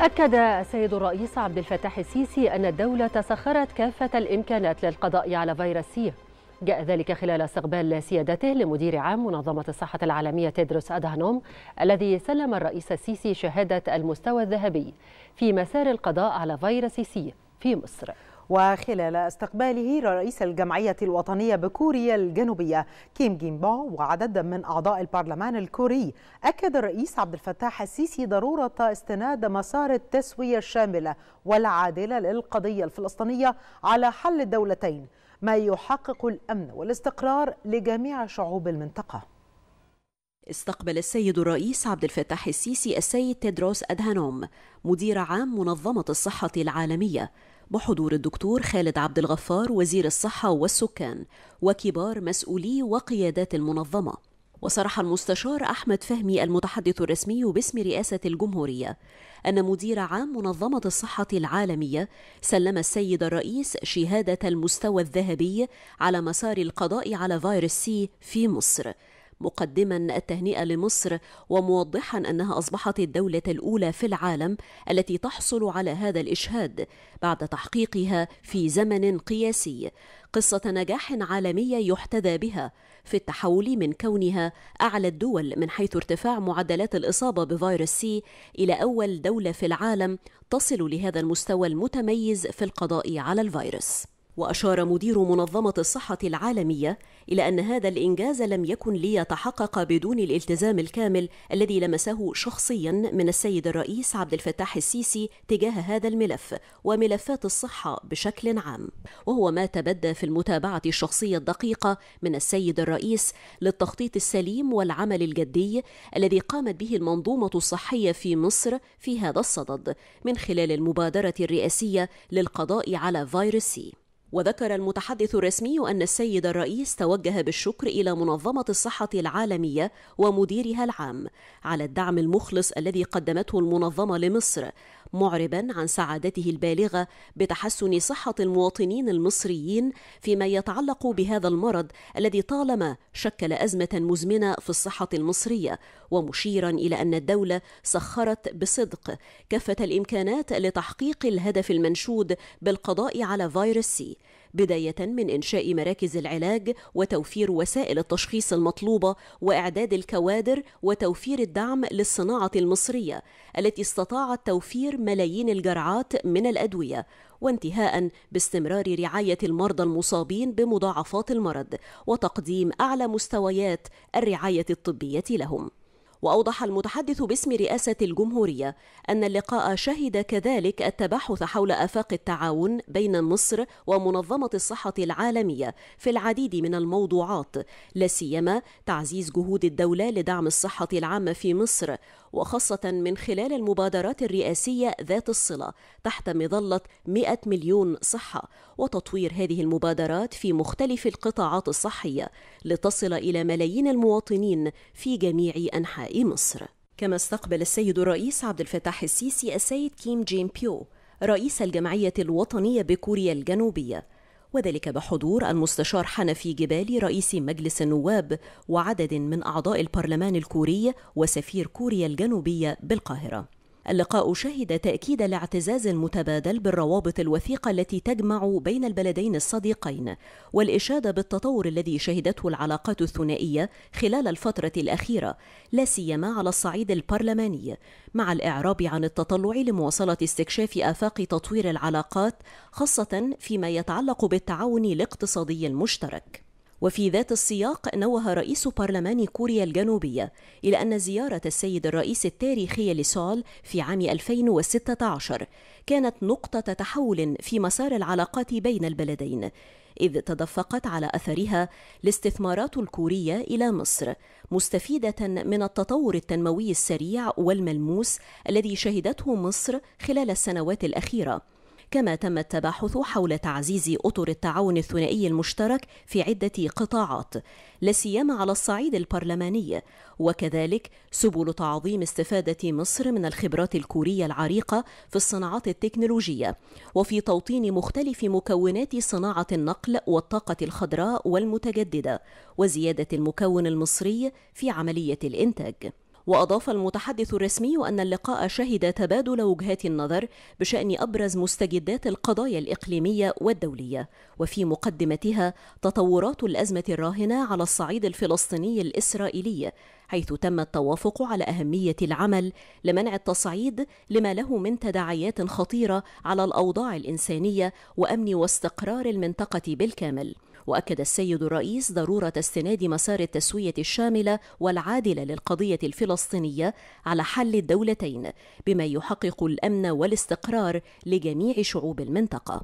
أكد السيد الرئيس عبد الفتاح السيسي أن الدولة سخرت كافة الإمكانات للقضاء على فيروس سي. جاء ذلك خلال استقبال سيادته لمدير عام منظمة الصحة العالمية تيدروس أدهانوم الذي سلم الرئيس السيسي شهادة المستوى الذهبي في مسار القضاء على فيروس سي في مصر. وخلال استقباله رئيس الجمعية الوطنية بكوريا الجنوبية كيم جين بون وعدد من أعضاء البرلمان الكوري. أكد الرئيس عبد الفتاح السيسي ضرورة استناد مسار التسوية الشاملة والعادلة للقضية الفلسطينية على حل الدولتين ما يحقق الأمن والاستقرار لجميع شعوب المنطقة. استقبل السيد الرئيس عبد الفتاح السيسي السيد تيدروس أدهانوم مدير عام منظمة الصحة العالمية بحضور الدكتور خالد عبد الغفار وزير الصحة والسكان وكبار مسؤولي وقيادات المنظمة. وصرح المستشار أحمد فهمي المتحدث الرسمي باسم رئاسة الجمهورية أن مدير عام منظمة الصحة العالمية سلم السيد الرئيس شهادة المستوى الذهبي على مسار القضاء على فيروس سي في مصر. مقدما التهنئة لمصر وموضحا أنها أصبحت الدولة الأولى في العالم التي تحصل على هذا الإشهاد بعد تحقيقها في زمن قياسي. قصة نجاح عالمية يحتذى بها. في التحول من كونها أعلى الدول من حيث ارتفاع معدلات الإصابة بفيروس سي إلى أول دولة في العالم تصل لهذا المستوى المتميز في القضاء على الفيروس. وأشار مدير منظمة الصحة العالمية إلى أن هذا الإنجاز لم يكن ليتحقق بدون الالتزام الكامل الذي لمسه شخصيا من السيد الرئيس عبد الفتاح السيسي تجاه هذا الملف وملفات الصحة بشكل عام. وهو ما تبدى في المتابعة الشخصية الدقيقة من السيد الرئيس للتخطيط السليم والعمل الجدي الذي قامت به المنظومة الصحية في مصر في هذا الصدد من خلال المبادرة الرئاسية للقضاء على فيروس سي. وذكر المتحدث الرسمي أن السيد الرئيس توجه بالشكر إلى منظمة الصحة العالمية ومديرها العام على الدعم المخلص الذي قدمته المنظمة لمصر معربا عن سعادته البالغة بتحسن صحة المواطنين المصريين فيما يتعلق بهذا المرض الذي طالما شكل أزمة مزمنة في الصحة المصرية ومشيرا إلى أن الدولة سخرت بصدق كافة الإمكانات لتحقيق الهدف المنشود بالقضاء على فيروس سي. بداية من إنشاء مراكز العلاج وتوفير وسائل التشخيص المطلوبة وإعداد الكوادر وتوفير الدعم للصناعة المصرية التي استطاعت توفير ملايين الجرعات من الأدوية وانتهاء باستمرار رعاية المرضى المصابين بمضاعفات المرض وتقديم أعلى مستويات الرعاية الطبية لهم. وأوضح المتحدث باسم رئاسة الجمهورية أن اللقاء شهد كذلك التباحث حول آفاق التعاون بين مصر ومنظمة الصحة العالمية في العديد من الموضوعات لا سيما تعزيز جهود الدولة لدعم الصحة العامة في مصر وخاصة من خلال المبادرات الرئاسية ذات الصلة تحت مظلة 100 مليون صحة وتطوير هذه المبادرات في مختلف القطاعات الصحية لتصل إلى ملايين المواطنين في جميع أنحاء. مصر. كما استقبل السيد الرئيس عبد الفتاح السيسي السيد كيم جين بيو رئيس الجمعية الوطنية بكوريا الجنوبية. وذلك بحضور المستشار حنفي جبالي رئيس مجلس النواب وعدد من أعضاء البرلمان الكوري وسفير كوريا الجنوبية بالقاهرة. اللقاء شهد تأكيد الاعتزاز المتبادل بالروابط الوثيقة التي تجمع بين البلدين الصديقين والإشادة بالتطور الذي شهدته العلاقات الثنائية خلال الفترة الأخيرة لا سيما على الصعيد البرلماني مع الإعراب عن التطلع لمواصلة استكشاف آفاق تطوير العلاقات خاصة فيما يتعلق بالتعاون الاقتصادي المشترك. وفي ذات السياق نوه رئيس برلمان كوريا الجنوبية إلى أن زيارة السيد الرئيس التاريخية لسول في عام 2016 كانت نقطة تحول في مسار العلاقات بين البلدين إذ تدفقت على أثرها الاستثمارات الكورية إلى مصر مستفيدة من التطور التنموي السريع والملموس الذي شهدته مصر خلال السنوات الأخيرة. كما تم التباحث حول تعزيز أطر التعاون الثنائي المشترك في عدة قطاعات لا سيما على الصعيد البرلماني. وكذلك سبل تعظيم استفادة مصر من الخبرات الكورية العريقة في الصناعات التكنولوجية وفي توطين مختلف مكونات صناعة النقل والطاقة الخضراء والمتجددة وزيادة المكون المصري في عملية الإنتاج. وأضاف المتحدث الرسمي أن اللقاء شهد تبادل وجهات النظر بشأن أبرز مستجدات القضايا الإقليمية والدولية وفي مقدمتها تطورات الأزمة الراهنة على الصعيد الفلسطيني الإسرائيلي حيث تم التوافق على أهمية العمل لمنع التصعيد لما له من تداعيات خطيرة على الأوضاع الإنسانية وأمن واستقرار المنطقة بالكامل. وأكد السيد الرئيس ضرورة استناد مسار التسوية الشاملة والعادلة للقضية الفلسطينية على حل الدولتين بما يحقق الأمن والاستقرار لجميع شعوب المنطقة.